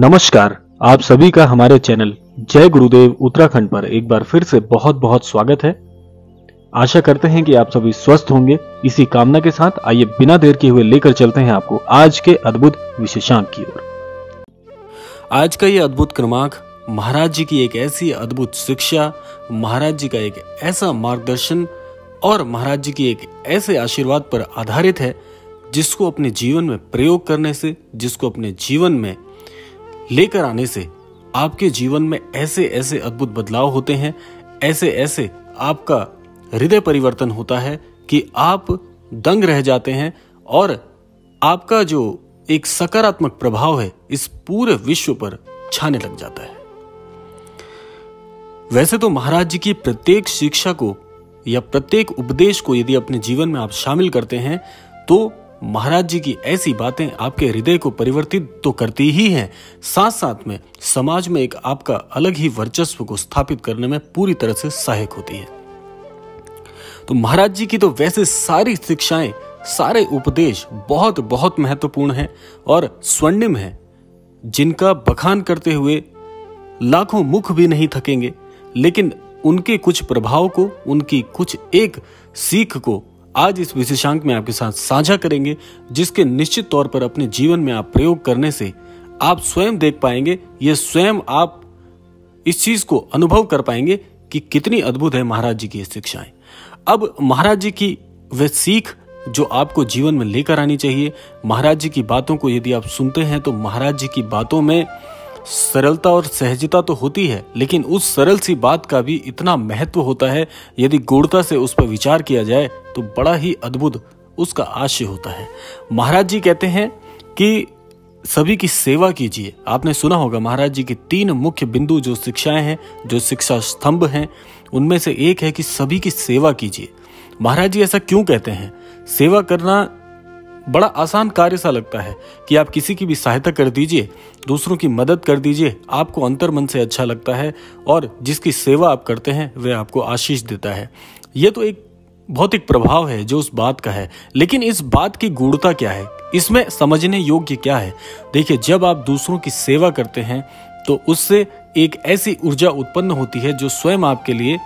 नमस्कार, आप सभी का हमारे चैनल जय गुरुदेव उत्तराखंड पर एक बार फिर से बहुत बहुत स्वागत है। आशा करते हैं कि आप सभी स्वस्थ होंगे। इसी कामना के साथ आइए बिना देर किए हुए लेकर चलते हैं आपको आज के अद्भुत विशेषांक की ओर। आज का ये अद्भुत क्रमांक, महाराज जी की एक ऐसी अद्भुत शिक्षा, महाराज जी का एक ऐसा मार्गदर्शन और महाराज जी की एक ऐसे आशीर्वाद पर आधारित है, जिसको अपने जीवन में प्रयोग करने से, जिसको अपने जीवन में लेकर आने से आपके जीवन में ऐसे ऐसे अद्भुत बदलाव होते हैं ऐसे ऐसे आपका हृदय परिवर्तन होता है कि आप दंग रह जाते हैं और आपका जो एक सकारात्मक प्रभाव है, इस पूरे विश्व पर छाने लग जाता है। वैसे तो महाराज जी की प्रत्येक शिक्षा को या प्रत्येक उपदेश को यदि अपने जीवन में आप शामिल करते हैं तो महाराज जी की ऐसी बातें आपके हृदय को परिवर्तित तो करती ही हैं। साथ साथ में समाज में एक आपका अलग ही वर्चस्व को स्थापित करने में पूरी तरह से सहायक होती है। तो महाराज जी की तो वैसे सारी शिक्षाएँ, सारे उपदेश बहुत बहुत महत्वपूर्ण हैं और स्वर्णिम हैं, जिनका बखान करते हुए लाखों मुख भी नहीं थकेंगे, लेकिन उनके कुछ प्रभाव को, उनकी कुछ एक सीख को आज इस विशेषांक में आपके साथ साझा करेंगे, जिसके निश्चित तौर पर अपने जीवन में आप प्रयोग करने से आप स्वयं देख पाएँगे यह स्वयं आप इस चीज़ को अनुभव कर पाएँगे कि कितनी अद्भुत है महाराज जी की शिक्षाएँ। अब महाराज जी की वह सीख जो आपको जीवन में लेकर आनी चाहिए, महाराज जी की बातों को यदि आप सुनते हैं तो महाराज जी की बातों में सरलता और सहजता तो होती है, लेकिन उस सरल सी बात का भी इतना महत्व होता है, यदि गूढ़ता से उस पर विचार किया जाए तो बड़ा ही अद्भुत उसका आशय होता है। महाराज जी कहते हैं कि सभी की सेवा कीजिए। आपने सुना होगा, महाराज जी के तीन मुख्य बिंदु जो शिक्षाएँ हैं, जो शिक्षा स्तंभ हैं, उनमें से एक है कि सभी की सेवा कीजिए। महाराज जी ऐसा क्यों कहते हैं? सेवा करना बड़ा आसान कार्य सा लगता है कि आप किसी की भी सहायता कर दीजिए, दूसरों की मदद कर दीजिए, आपको अंतर मन से अच्छा लगता है और जिसकी सेवा आप करते हैं, वह आपको आशीष देता है। यह तो एक भौतिक प्रभाव है जो उस बात का है, लेकिन इस बात की गूढ़ता क्या है? इसमें समझने योग्य क्या है? देखिए, जब आप दूसरों की सेवा करते हैं तो उससे एक ऐसी ऊर्जा उत्पन्न होती है जो स्वयं आपके लिए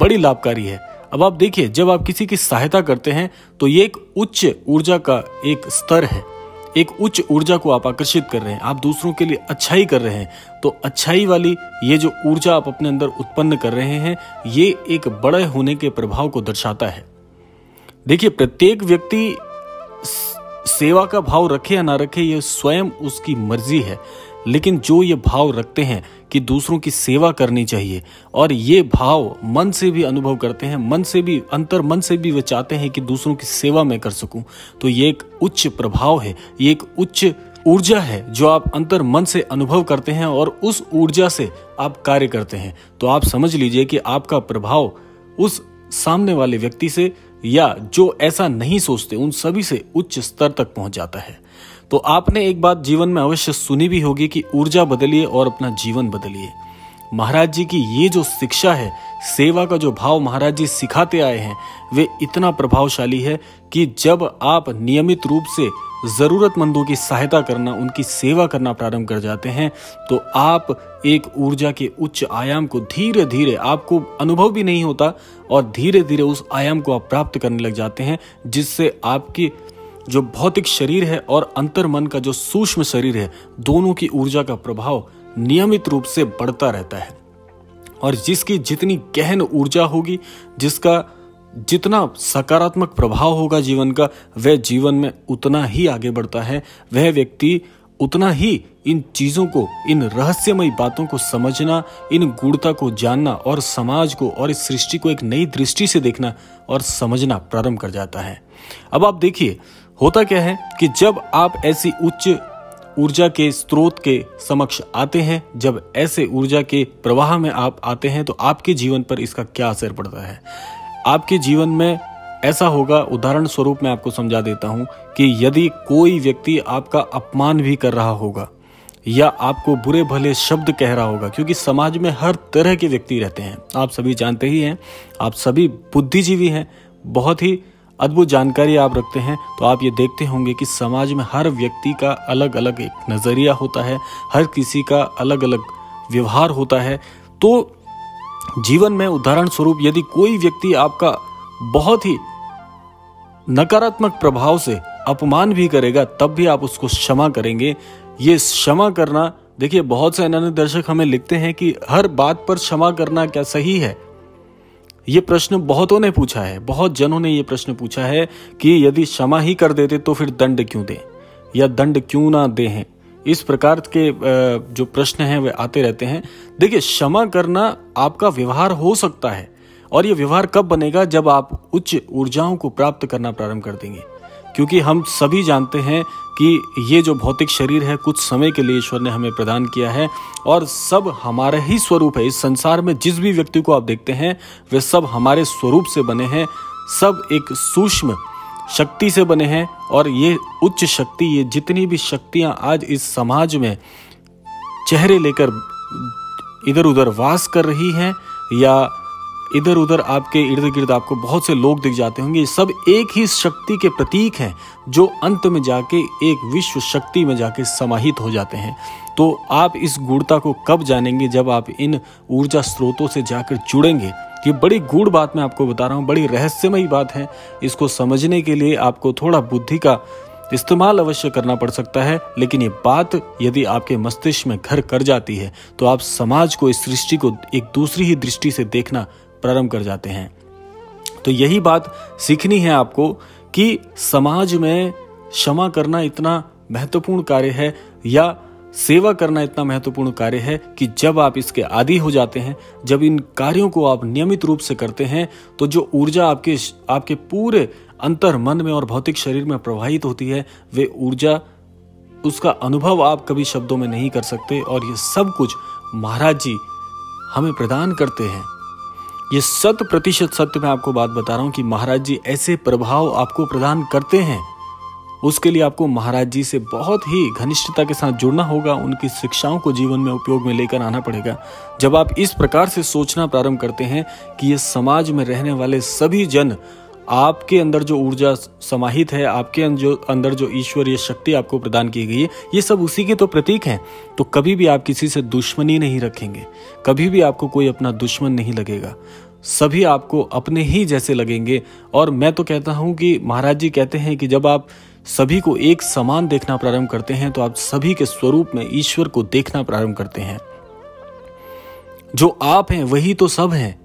बड़ी लाभकारी है। अब आप देखिए, जब आप किसी की सहायता करते हैं तो ये एक उच्च ऊर्जा का एक स्तर है। एक उच्च ऊर्जा को आप आकर्षित कर रहे हैं। आप दूसरों के लिए अच्छाई कर रहे हैं। तो अच्छाई वाली ये जो ऊर्जा आप अपने अंदर उत्पन्न कर रहे हैं, ये एक बड़े होने के प्रभाव को दर्शाता है। देखिए, प्रत्येक व्यक्ति सेवा का भाव रखे या ना रखे, ये स्वयं उसकी मर्ज़ी है। लेकिन जो ये भाव रखते हैं कि दूसरों की सेवा करनी चाहिए, और ये भाव मन से भी अनुभव करते हैं, मन से भी, अंतर मन से भी वे चाहते हैं कि दूसरों की सेवा मैं कर सकूँ तो ये एक उच्च प्रभाव है। ये एक उच्च ऊर्जा है जो आप अंतर मन से अनुभव करते हैं और उस ऊर्जा से आप कार्य करते हैं। तो आप समझ लीजिए कि आपका प्रभाव उस सामने वाले व्यक्ति से या जो ऐसा नहीं सोचते, उन सभी से उच्च स्तर तक पहुँच जाता है। तो आपने एक बात जीवन में अवश्य सुनी भी होगी कि ऊर्जा बदलिए और अपना जीवन बदलिए। महाराज जी की ये जो शिक्षा है, सेवा का जो भाव महाराज जी सिखाते आए हैं, वे इतना प्रभावशाली है कि जब आप नियमित रूप से जरूरतमंदों की सहायता करना, उनकी सेवा करना प्रारंभ कर जाते हैं तो आप एक ऊर्जा के उच्च आयाम को धीरे धीरे आपको अनुभव भी नहीं होता और धीरे धीरे उस आयाम को आप प्राप्त करने लग जाते हैं, जिससे आपकी जो भौतिक शरीर है और अंतर मन का जो सूक्ष्म शरीर है, दोनों की ऊर्जा का प्रभाव नियमित रूप से बढ़ता रहता है। और जिसकी जितनी गहन ऊर्जा होगी, जिसका जितना सकारात्मक प्रभाव होगा जीवन का, वह जीवन में उतना ही आगे बढ़ता है। वह व्यक्ति उतना ही इन चीज़ों को, इन रहस्यमयी बातों को समझना, इन गुणता को जानना और समाज को और इस सृष्टि को एक नई दृष्टि से देखना और समझना प्रारंभ कर जाता है। अब आप देखिए, होता क्या है कि जब आप ऐसी उच्च ऊर्जा के स्रोत के समक्ष आते हैं, जब ऐसे ऊर्जा के प्रवाह में आप आते हैं तो आपके जीवन पर इसका क्या असर पड़ता है? आपके जीवन में ऐसा होगा, उदाहरण स्वरूप मैं आपको समझा देता हूँ कि यदि कोई व्यक्ति आपका अपमान भी कर रहा होगा या आपको बुरे भले शब्द कह रहा होगा, क्योंकि समाज में हर तरह के व्यक्ति रहते हैं। आप सभी जानते ही हैं, आप सभी बुद्धिजीवी हैं, बहुत ही अद्भुत जानकारी आप रखते हैं तो आप ये देखते होंगे कि समाज में हर व्यक्ति का अलग अलग एक नज़रिया होता है, हर किसी का अलग अलग व्यवहार होता है तो जीवन में उदाहरण स्वरूप यदि कोई व्यक्ति आपका बहुत ही नकारात्मक प्रभाव से अपमान भी करेगा, तब भी आप उसको क्षमा करेंगे। ये क्षमा करना, देखिए, बहुत से अन्य दर्शक हमें लिखते हैं कि हर बात पर क्षमा करना क्या सही है? ये प्रश्न बहुतों ने पूछा है, बहुत जनों ने ये प्रश्न पूछा है कि यदि क्षमा ही कर देते तो फिर दंड क्यों दें? या दंड क्यों ना दे? इस प्रकार के जो प्रश्न हैं, वे आते रहते हैं। देखिए, क्षमा करना आपका व्यवहार हो सकता है, और ये व्यवहार कब बनेगा? जब आप उच्च ऊर्जाओं को प्राप्त करना प्रारंभ कर देंगे। क्योंकि हम सभी जानते हैं कि ये जो भौतिक शरीर है, कुछ समय के लिए ईश्वर ने हमें प्रदान किया है, और सब हमारा ही स्वरूप है। इस संसार में जिस भी व्यक्ति को आप देखते हैं, वे सब हमारे स्वरूप से बने हैं। सब एक सूक्ष्म शक्ति से बने हैं और ये उच्च शक्ति, ये जितनी भी शक्तियाँ आज इस समाज में चेहरे लेकर इधर उधर वास कर रही हैं या इधर उधर आपके इर्द गिर्द आपको बहुत से लोग दिख जाते होंगे सब एक ही शक्ति के प्रतीक हैं जो अंत में जाके एक विश्व शक्ति में जाके समाहित हो जाते हैं। तो आप इस गुणता को कब जानेंगे जब आप इन ऊर्जा स्रोतों से जाकर जुड़ेंगे? ये बड़ी गूढ़ बात मैं आपको बता रहा हूँ, बड़ी रहस्यमयी बात है। इसको समझने के लिए आपको थोड़ा बुद्धि का इस्तेमाल अवश्य करना पड़ सकता है, लेकिन ये बात यदि आपके मस्तिष्क में घर कर जाती है तो आप समाज को, इस सृष्टि को एक दूसरी ही दृष्टि से देखना प्रारंभ कर जाते हैं। तो यही बात सीखनी है आपको कि समाज में क्षमा करना इतना महत्वपूर्ण कार्य है, या सेवा करना इतना महत्वपूर्ण कार्य है कि जब आप इसके आदि हो जाते हैं, जब इन कार्यों को आप नियमित रूप से करते हैं तो जो ऊर्जा आपके आपके पूरे अंतर मन में और भौतिक शरीर में प्रवाहित होती है, वे ऊर्जा, उसका अनुभव आप कभी शब्दों में नहीं कर सकते और ये सब कुछ महाराज जी हमें प्रदान करते हैं। ये शत प्रतिशत सत्य मैं आपको बात बता रहा हूँ कि महाराज जी ऐसे प्रभाव आपको प्रदान करते हैं। उसके लिए आपको महाराज जी से बहुत ही घनिष्ठता के साथ जुड़ना होगा, उनकी शिक्षाओं को जीवन में उपयोग में लेकर आना पड़ेगा। जब आप इस प्रकार से सोचना प्रारंभ करते हैं कि ये समाज में रहने वाले सभी जन आपके अंदर जो ऊर्जा समाहित है, आपके जो अंदर जो ईश्वरीय शक्ति आपको प्रदान की गई है, ये सब उसी के तो प्रतीक हैं। तो कभी भी आप किसी से दुश्मनी नहीं रखेंगे। कभी भी आपको कोई अपना दुश्मन नहीं लगेगा। सभी आपको अपने ही जैसे लगेंगे। और मैं तो कहता हूँ कि महाराज जी कहते हैं कि जब आप सभी को एक समान देखना प्रारंभ करते हैं तो आप सभी के स्वरूप में ईश्वर को देखना प्रारंभ करते हैं। जो आप हैं, वही तो सब हैं।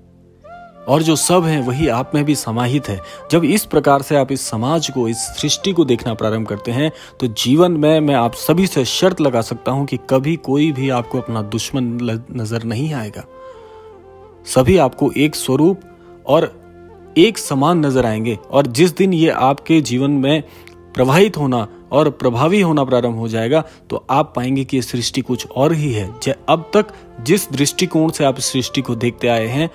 और जो सब हैं, वही आप में भी समाहित है। जब इस प्रकार से आप इस समाज को, इस सृष्टि को देखना प्रारंभ करते हैं तो जीवन में मैं आप सभी से शर्त लगा सकता हूँ कि कभी कोई भी आपको अपना दुश्मन नज़र नहीं आएगा। सभी आपको एक स्वरूप और एक समान नज़र आएँगे। और जिस दिन ये आपके जीवन में प्रवाहित होना और प्रभावी होना प्रारंभ हो जाएगा तो आप पाएँगे कि सृष्टि कुछ और ही है। अब तक जिस दृष्टिकोण से आप सृष्टि को देखते आए हैं,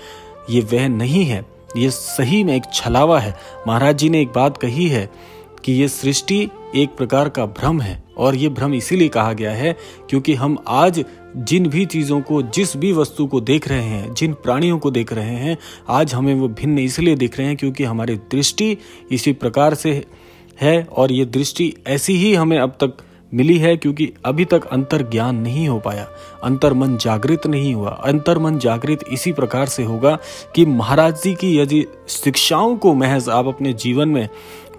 ये वह नहीं है। ये सही में एक छलावा है। महाराज जी ने एक बात कही है कि ये सृष्टि एक प्रकार का भ्रम है। और ये भ्रम इसीलिए कहा गया है क्योंकि हम आज जिन भी चीज़ों को, जिस भी वस्तु को देख रहे हैं, जिन प्राणियों को देख रहे हैं, आज हमें वो भिन्न इसलिए देख रहे हैं क्योंकि हमारी दृष्टि इसी प्रकार से है और ये दृष्टि ऐसी ही हमें अब तक मिली है क्योंकि अभी तक अंतर ज्ञान नहीं हो पाया, अंतर मन जागृत नहीं हुआ, अंतर मन जागृत इसी प्रकार से होगा कि महाराज जी की यदि शिक्षाओं को महज आप अपने जीवन में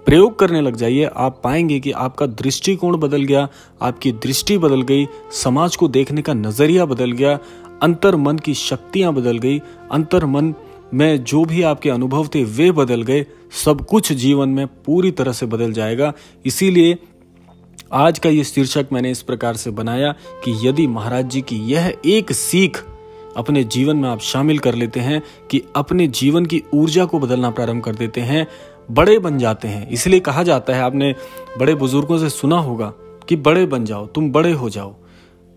प्रयोग करने लग जाइए, आप पाएँगे कि आपका दृष्टिकोण बदल गया, आपकी दृष्टि बदल गई, समाज को देखने का नज़रिया बदल गया, अंतर मन की शक्तियाँ बदल गई, अंतर मन में जो भी आपके अनुभव थे वे बदल गए, सब कुछ जीवन में पूरी तरह से बदल जाएगा। इसीलिए आज का ये शीर्षक मैंने इस प्रकार से बनाया कि यदि महाराज जी की यह एक सीख अपने जीवन में आप शामिल कर लेते हैं कि अपने जीवन की ऊर्जा को बदलना प्रारंभ कर देते हैं बड़े बन जाते हैं। इसलिए कहा जाता है, आपने बड़े बुज़ुर्गों से सुना होगा कि बड़े बन जाओ, तुम बड़े हो जाओ,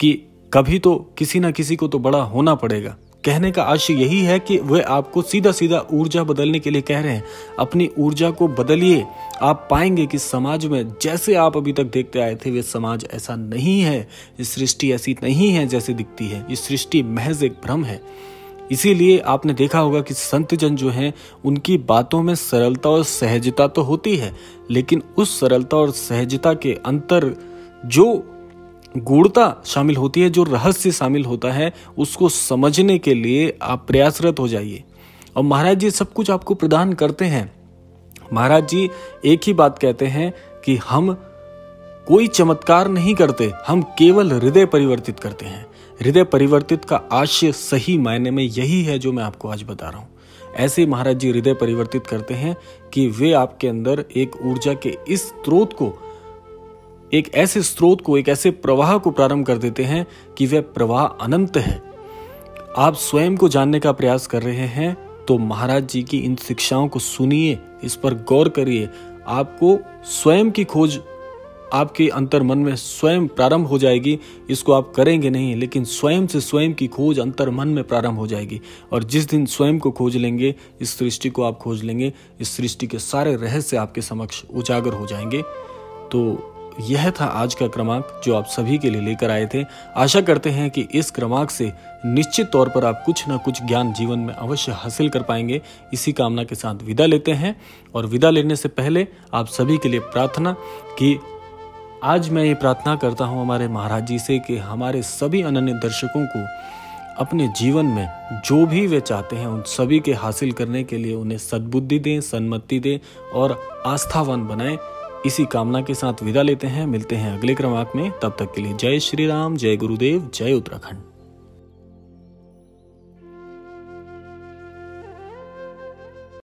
कि कभी तो किसी ना किसी को तो बड़ा होना पड़ेगा। कहने का आशय यही है कि वे आपको सीधा सीधा ऊर्जा बदलने के लिए कह रहे हैं। अपनी ऊर्जा को बदलिए, आप पाएँगे कि समाज में जैसे आप अभी तक देखते आए थे, वे समाज ऐसा नहीं है। इस सृष्टि ऐसी नहीं है जैसे दिखती है। ये सृष्टि महज एक भ्रम है। इसीलिए आपने देखा होगा कि संत जन जो हैं, उनकी बातों में सरलता और सहजता तो होती है, लेकिन उस सरलता और सहजता के अंतर जो गूढ़ता शामिल होती है, जो रहस्य शामिल होता है, उसको समझने के लिए आप प्रयासरत हो जाइए। और महाराज जी, सब कुछ आपको प्रदान करते हैं। महाराज जी, एक ही बात कहते हैं कि हम कोई चमत्कार नहीं करते, हम केवल हृदय परिवर्तित करते हैं। हृदय परिवर्तित का आशय सही मायने में यही है जो मैं आपको आज बता रहा हूँ। ऐसे महाराज जी हृदय परिवर्तित करते हैं कि वे आपके अंदर एक ऊर्जा के इस स्रोत को, एक ऐसे स्रोत को, एक ऐसे प्रवाह को प्रारंभ कर देते हैं कि वह प्रवाह अनंत है। आप स्वयं को जानने का प्रयास कर रहे हैं तो महाराज जी की इन शिक्षाओं को सुनिए, इस पर गौर करिए। आपको स्वयं की खोज आपके अंतर मन में स्वयं प्रारंभ हो जाएगी। इसको आप करेंगे नहीं, लेकिन स्वयं से स्वयं की खोज अंतर मन में प्रारंभ हो जाएगी। और जिस दिन स्वयं को खोज लेंगे, इस सृष्टि को आप खोज लेंगे, इस सृष्टि के सारे रहस्य आपके समक्ष उजागर हो जाएँगे। तो यह था आज का क्रमांक जो आप सभी के लिए लेकर आए थे। आशा करते हैं कि इस क्रमांक से निश्चित तौर पर आप कुछ ना कुछ ज्ञान जीवन में अवश्य हासिल कर पाएँगे। इसी कामना के साथ विदा लेते हैं। और विदा लेने से पहले आप सभी के लिए प्रार्थना कि आज मैं ये प्रार्थना करता हूँ हमारे महाराज जी से कि हमारे सभी अनन्य दर्शकों को अपने जीवन में जो भी वे चाहते हैं, उन सभी के हासिल करने के लिए उन्हें सद्बुद्धि दें, सन्मति दें और आस्थावान बनाएँ। इसी कामना के साथ विदा लेते हैं। मिलते हैं अगले क्रमांक में। तब तक के लिए जय श्री राम, जय गुरुदेव, जय उत्तराखंड।